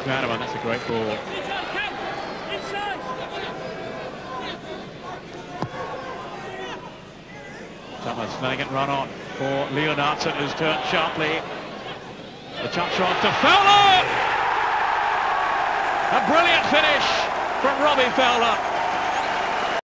McManaman, that's a great ball. Thomas letting it run on for Leonhardsen, who's turned sharply. The chance shot to Fowler! A brilliant finish from Robbie Fowler.